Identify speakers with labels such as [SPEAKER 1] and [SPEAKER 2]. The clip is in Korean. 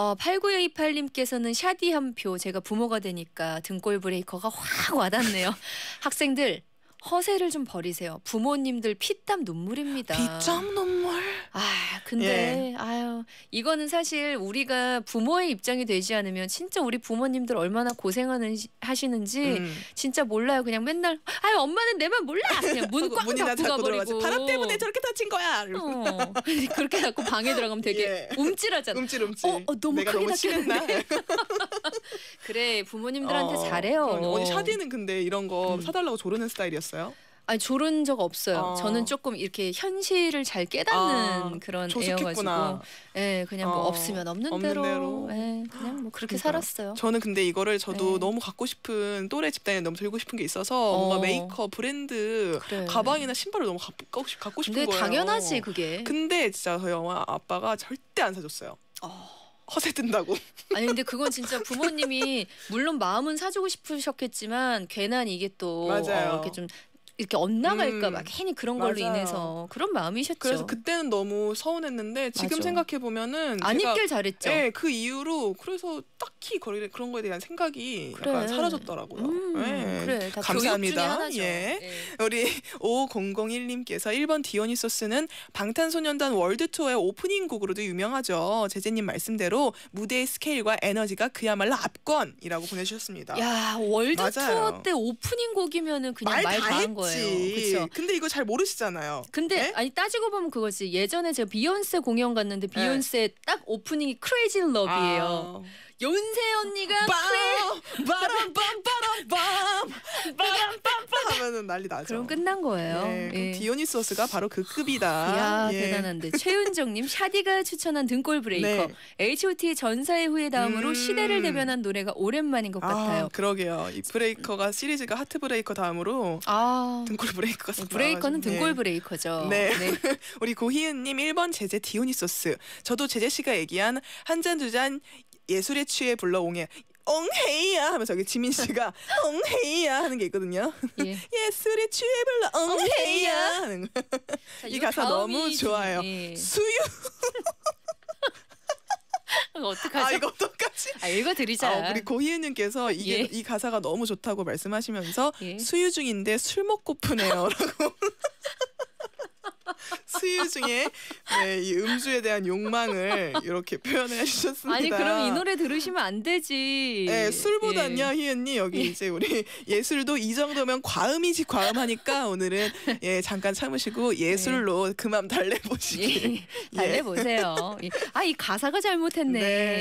[SPEAKER 1] 어, 8928님께서는 샤디 한 표 제가 부모가 되니까 등골 브레이커가 확 와닿네요. 학생들 허세를 좀 버리세요. 부모님들 피땀 눈물입니다.
[SPEAKER 2] 비점 눈물.
[SPEAKER 1] 아, 근데 아유, 이거는 사실 우리가 부모의 입장이 되지 않으면 진짜 우리 부모님들 얼마나 고생하는 시- 하시는지
[SPEAKER 2] 음.
[SPEAKER 1] 진짜 몰라요. 그냥 맨날 아유, 엄마는 내만 몰라. 그냥 문꽉
[SPEAKER 2] 문이나
[SPEAKER 1] 닫고. 가버리고.
[SPEAKER 2] 바람 때문에 저렇게 다친 거야.
[SPEAKER 1] 어, 그렇게 닫고 방에 들어가면 되게
[SPEAKER 2] 예.
[SPEAKER 1] 움찔하잖아.
[SPEAKER 2] 움찔 움찔.
[SPEAKER 1] 어, 어, 너무 크게
[SPEAKER 2] 심했나?
[SPEAKER 1] 그래 부모님들한테
[SPEAKER 2] 어,
[SPEAKER 1] 잘해요.
[SPEAKER 2] 언니 샤디는 근데 이런 거
[SPEAKER 1] 음.
[SPEAKER 2] 사달라고 조르는 스타일이었어 요?
[SPEAKER 1] 아니 조른 적 없어요.
[SPEAKER 2] 어.
[SPEAKER 1] 저는 조금 이렇게 현실을 잘 깨닫는
[SPEAKER 2] 아,
[SPEAKER 1] 그런
[SPEAKER 2] 조숙했구나.
[SPEAKER 1] 애여가지고, 예, 그냥 뭐
[SPEAKER 2] 어,
[SPEAKER 1] 없으면 없는,
[SPEAKER 2] 없는
[SPEAKER 1] 대로,
[SPEAKER 2] 대로.
[SPEAKER 1] 예, 그냥 뭐 그렇게
[SPEAKER 2] 그러니까요.
[SPEAKER 1] 살았어요.
[SPEAKER 2] 저는 근데 이거를 저도
[SPEAKER 1] 네.
[SPEAKER 2] 너무 갖고 싶은 또래 집단에 너무 들고 싶은 게 있어서
[SPEAKER 1] 어.
[SPEAKER 2] 뭔가 메이크업 브랜드
[SPEAKER 1] 그래.
[SPEAKER 2] 가방이나 신발을 너무 갖고, 싶- 갖고 싶은
[SPEAKER 1] 근데
[SPEAKER 2] 거예요.
[SPEAKER 1] 당연하지 그게.
[SPEAKER 2] 근데 진짜 저희 엄마 아빠가 절대 안 사줬어요.
[SPEAKER 1] 어.
[SPEAKER 2] 허세 뜬다고.
[SPEAKER 1] 아니 근데 그건 진짜 부모님이 물론 마음은 사주고 싶으셨겠지만 괜한 이게 또
[SPEAKER 2] 맞아요.
[SPEAKER 1] 어, 이렇게 좀 이렇게 엇나갈까
[SPEAKER 2] 음,
[SPEAKER 1] 봐 괜히 그런 걸로
[SPEAKER 2] 맞아요.
[SPEAKER 1] 인해서 그런 마음이셨죠.
[SPEAKER 2] 그래서 그때는 너무 서운했는데 지금. 생각해 보면은
[SPEAKER 1] 안 입길 잘했죠.
[SPEAKER 2] 네, 그 이후로 그래서 딱히 그런 거에 대한 생각이
[SPEAKER 1] 그래.
[SPEAKER 2] 약간 사라졌더라고요.
[SPEAKER 1] 음,
[SPEAKER 2] 네.
[SPEAKER 1] 그래 다
[SPEAKER 2] 감사합니다. 예.
[SPEAKER 1] 예.
[SPEAKER 2] 우리 5001님께서 1번 디오니소스는 방탄소년단 world tour의 오프닝 곡으로도 유명하죠. 제재님 말씀대로 무대의 스케일과 에너지가 그야말로 압권이라고 보내주셨습니다.
[SPEAKER 1] 야 world
[SPEAKER 2] 맞아요.
[SPEAKER 1] 투어 때 오프닝 곡이면은 그냥 말 다
[SPEAKER 2] 했지.
[SPEAKER 1] 거예요. 그렇죠.
[SPEAKER 2] 근데 이거 잘 모르시잖아요.
[SPEAKER 1] 근데
[SPEAKER 2] 네?
[SPEAKER 1] 아니 따지고 보면 그거지. 예전에 제가 비욘세 공연 갔는데 비욘세 딱 오프닝이 Crazy Love예요.
[SPEAKER 2] 아.
[SPEAKER 1] 욘세 언니가
[SPEAKER 2] 빰! 바람! 바람 하면은 난리 나죠.
[SPEAKER 1] 그럼 끝난 거예요.
[SPEAKER 2] 네, 그럼
[SPEAKER 1] 예.
[SPEAKER 2] 디오니소스가 바로 그 급이다.
[SPEAKER 1] 야
[SPEAKER 2] 예.
[SPEAKER 1] 대단한데 최은정님 샤디가 추천한 등골 breaker
[SPEAKER 2] 네.
[SPEAKER 1] H.O.T 전사의 후예 다음으로
[SPEAKER 2] 음.
[SPEAKER 1] 시대를 대변한 노래가 오랜만인 것 같아요.
[SPEAKER 2] 아, 그러게요. 이 breaker가 시리즈가 Heartbreaker 다음으로
[SPEAKER 1] 아,
[SPEAKER 2] 등골 breaker가 싹
[SPEAKER 1] breaker는
[SPEAKER 2] 나와가지고,
[SPEAKER 1] 등골
[SPEAKER 2] 네.
[SPEAKER 1] breaker죠.
[SPEAKER 2] 네. 우리 고희은님 1번 제재 디오니소스. 저도 제재 씨가 얘기한 한 잔 두 잔 예술에 취해 불러 옹헤. 엉헤이야 하면서 여기 지민 씨가 엉헤이야 하는 게 있거든요.
[SPEAKER 1] 예.
[SPEAKER 2] 예술에 취해 불러 엉헤이야 하는 거.
[SPEAKER 1] 자,
[SPEAKER 2] 이
[SPEAKER 1] 이거
[SPEAKER 2] 가사 너무
[SPEAKER 1] 좀-
[SPEAKER 2] 좋아요.
[SPEAKER 1] 예.
[SPEAKER 2] 수유.
[SPEAKER 1] 이거 어떡하죠?
[SPEAKER 2] 아 이거 어떡하지?
[SPEAKER 1] 아, 읽어드리자.
[SPEAKER 2] 아, 우리 고희은님께서 이게
[SPEAKER 1] 예.
[SPEAKER 2] 이 가사가 너무 좋다고 말씀하시면서
[SPEAKER 1] 예.
[SPEAKER 2] 수유 중인데 술 먹고프네요라고 수유 중에 네, 이 음주에 대한 욕망을 이렇게 표현해 주셨습니다.
[SPEAKER 1] 아니 그럼 이 노래 들으시면 안 되지.
[SPEAKER 2] 네, 술보단요,
[SPEAKER 1] 예.
[SPEAKER 2] 희은님 여기 이제 우리 예술도 이 정도면 과음이지 과음하니까 오늘은 예 잠깐 참으시고 예술로 그만 달래보시길.
[SPEAKER 1] 예. 달래보세요. 예. 아이 가사가 잘못했네.
[SPEAKER 2] 네.